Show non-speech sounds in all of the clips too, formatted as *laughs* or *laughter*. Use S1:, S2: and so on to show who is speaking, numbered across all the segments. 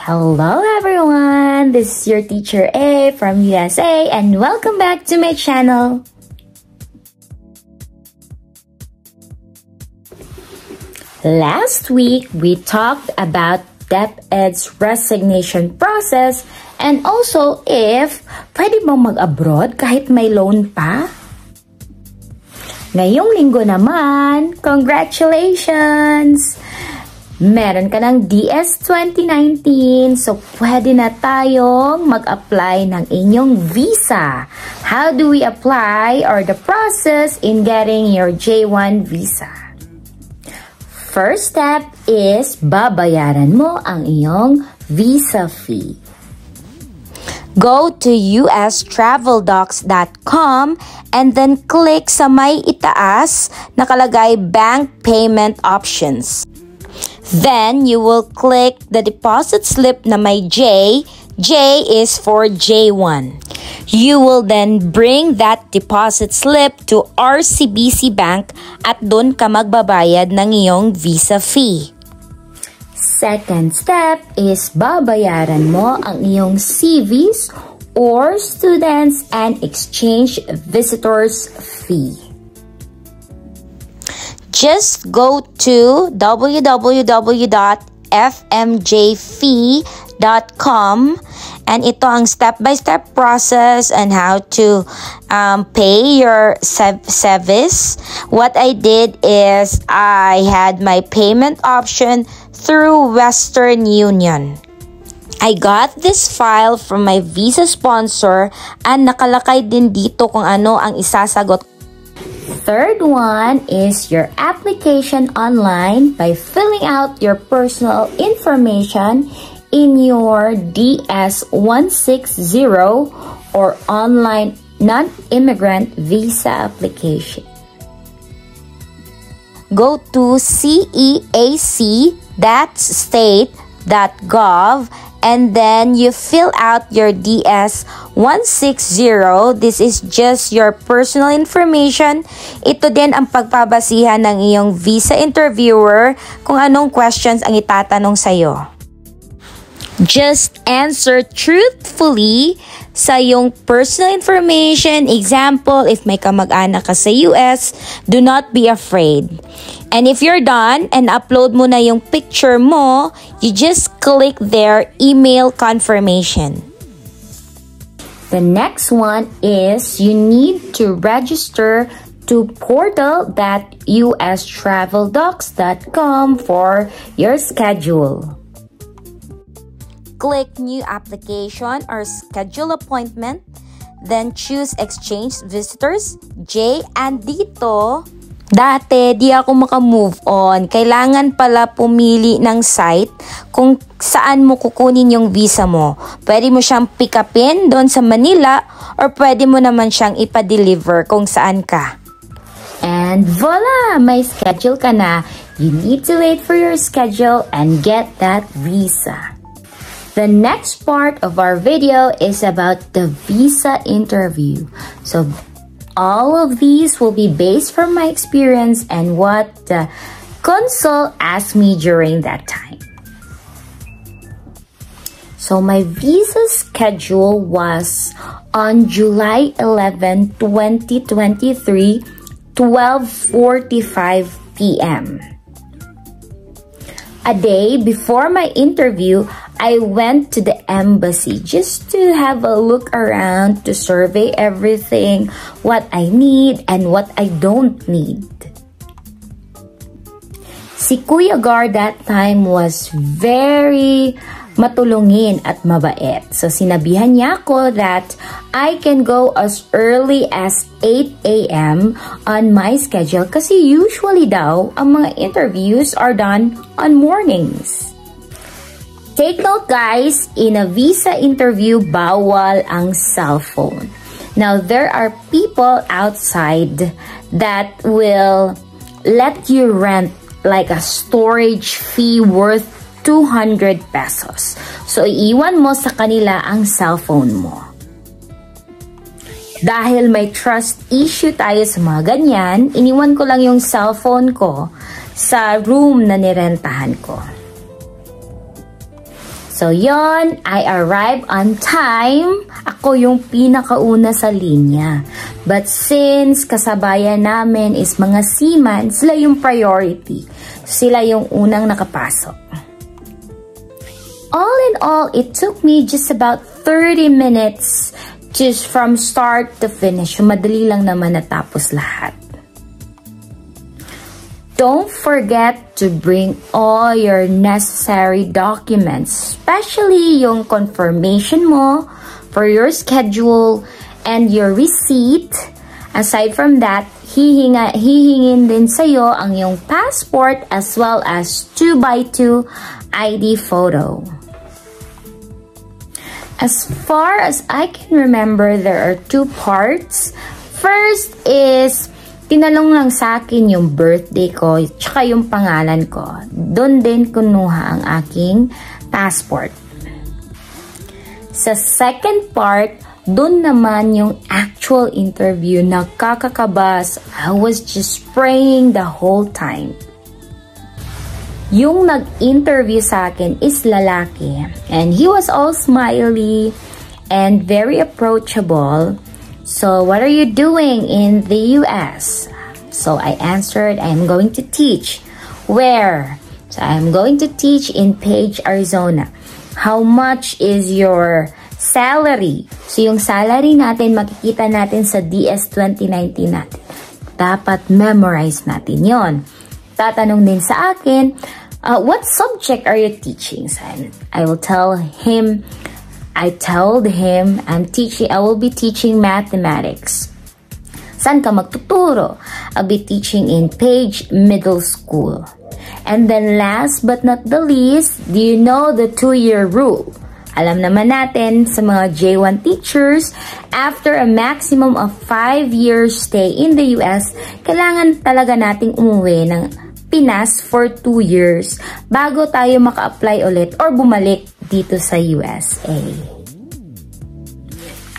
S1: Hello everyone! This is your teacher A from USA and welcome back to my channel. Last week, we talked about DepEd's resignation process and also if pwede bang mag-abroad kahit may loan pa? Ngayong linggo naman, congratulations! Meron ka ng DS 2019, so pwede na tayong mag-apply ng inyong visa. How do we apply or the process in getting your J1 visa? First step is babayaran mo ang iyong visa fee. Go to ustraveldocs.com and then click sa may itaas nakalagay bank payment options. Then, you will click the deposit slip na may J. J is for J1. You will then bring that deposit slip to RCBC Bank at doon ka magbabayad ng iyong visa fee. Second step is babayaran mo ang iyong CVs or students and exchange visitors fee. Just go to www.fmjfee.com and ito ang step-by-step -step process and how to um, pay your service. What I did is I had my payment option through Western Union. I got this file from my visa sponsor and nakalakay din dito kung ano ang isasagot Third one is your application online by filling out your personal information in your DS-160 or online non-immigrant visa application. Go to ceac.state.gov and then you fill out your DS-160. This is just your personal information. Ito din ang pagpabasihan ng iyong visa interviewer kung anong questions ang itatanong sa'yo. Just answer truthfully sa iyong personal information. Example, if may kamag-anak ka sa US, do not be afraid. And if you're done and upload mo na yung picture mo, you just click their email confirmation. The next one is you need to register to portal.ustraveldocs.com for your schedule. Click New Application or Schedule Appointment. Then choose Exchange Visitors, J. And dito, dati di ako makamove on. Kailangan pala pumili ng site kung saan mo kukunin yung visa mo. Pwede mo siyang pick upin doon sa Manila or pwede mo naman siyang ipa-deliver kung saan ka. And voila! May schedule ka na. You need to wait for your schedule and get that visa. The next part of our video is about the visa interview. So all of these will be based from my experience and what the consul asked me during that time. So my visa schedule was on July 11, 2023, 12.45 p.m. A day before my interview, I went to the embassy just to have a look around to survey everything, what I need and what I don't need. Si Kuya Gar that time was very matulungin at mabait. So sinabihan niya ako that I can go as early as 8 a.m. on my schedule kasi usually daw ang mga interviews are done on mornings. Take note guys, in a visa interview, bawal ang cellphone. Now, there are people outside that will let you rent like a storage fee worth 200 pesos. So, iiwan mo sa kanila ang cellphone mo. Dahil may trust issue tayo sa mga ganyan, iniwan ko lang yung cellphone ko sa room na nirentahan ko. So, yon I arrive on time. Ako yung pinakauna sa linya. But since kasabayan namin is mga seaman, sila yung priority. Sila yung unang nakapasok. All in all, it took me just about 30 minutes just from start to finish. Madali lang naman natapos lahat. Don't forget to bring all your necessary documents, especially yung confirmation mo for your schedule and your receipt. Aside from that, hihingin din sa'yo ang yung passport as well as 2x2 ID photo. As far as I can remember, there are two parts. First is tinanong lang sa akin yung birthday ko, tsaka yung pangalan ko. Doon din kunuha ang aking passport. Sa second part, doon naman yung actual interview na kakakabas. I was just praying the whole time. Yung nag-interview sa akin is lalaki. And he was all smiley and very approachable. So, what are you doing in the US? So, I answered, I'm going to teach. Where? So, I'm going to teach in Page, Arizona. How much is your salary? So, yung salary natin, makikita natin sa DS 2019 natin. Dapat memorize natin yon. Tatanong din sa akin, uh, what subject are you teaching? So, I will tell him I told him I'm teaching, I will be teaching mathematics. San ka magtuturo? I'll be teaching in Page Middle School. And then last but not the least, do you know the two-year rule? Alam naman natin sa mga J1 teachers, after a maximum of 5 years stay in the US, kailangan talaga nating umuwi ng Pinas for 2 years bago tayo maka-apply ulit or bumalik dito sa USA.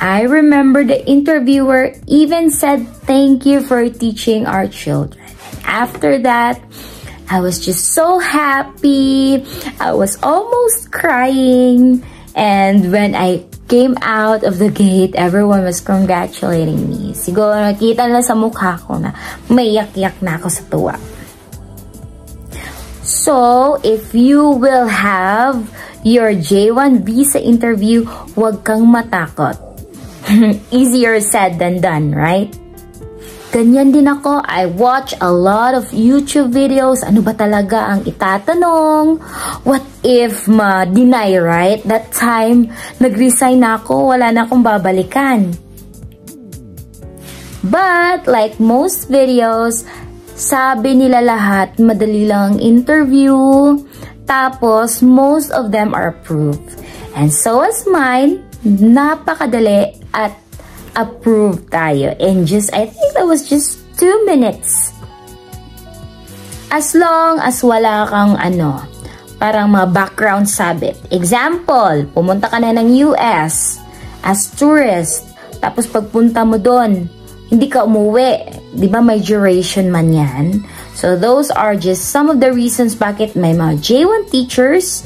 S1: I remember the interviewer even said thank you for teaching our children. After that, I was just so happy. I was almost crying. And when I came out of the gate, everyone was congratulating me. Siguro nakita na sa mukha ko na may yak-yak na ako sa tuwa. So, if you will have your J1 visa interview, huwag kang matakot. *laughs* Easier said than done, right? Ganyan din ako. I watch a lot of YouTube videos. Ano ba talaga ang itatanong? What if ma-deny, right? That time, nag-resign na ako. Wala na akong babalikan. But, like most videos, sabi nila lahat, madali lang ang interview. Tapos, most of them are approved. And so as mine, napakadali at approved tayo. And just, I think that was just 2 minutes. As long as wala kang ano, parang mga background sabit. Example, pumunta ka na ng US as tourist. Tapos pagpunta mo doon, hindi ka umuwi. Di ba may duration man yan? So those are just some of the reasons bakit may mga J1 teachers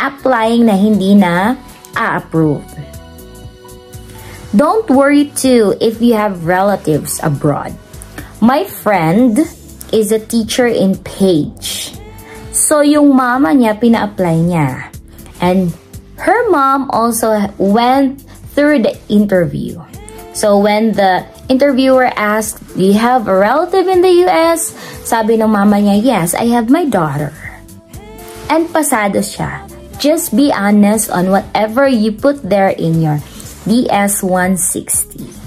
S1: applying na hindi na a-approve. Don't worry too if you have relatives abroad. My friend is a teacher in Page. So, yung mama niya, pina-apply niya. And her mom also went through the interview. So, when the interviewer asked, do you have a relative in the US? Sabi ng mama niya, yes, I have my daughter. And pasado siya. Just be honest on whatever you put there in your DS160.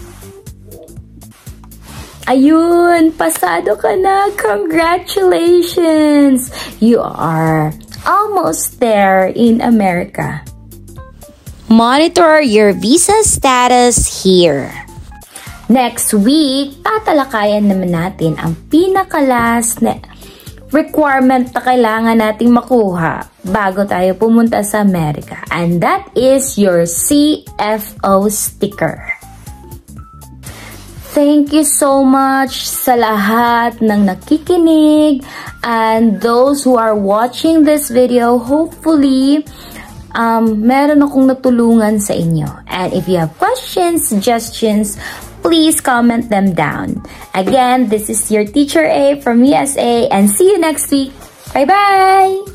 S1: Ayun, pasado ka na. Congratulations! You are almost there in America.
S2: Monitor your visa status here.
S1: Next week, tatalakayan naman natin ang pinakalas na requirement na kailangan nating makuha bago tayo pumunta sa Amerika. And that is your CFO sticker. Thank you so much sa lahat ng nakikinig and those who are watching this video. Hopefully, um, meron akong natulungan sa inyo. And if you have questions, suggestions, please comment them down. Again, this is your teacher A from USA and see you next week. Bye-bye!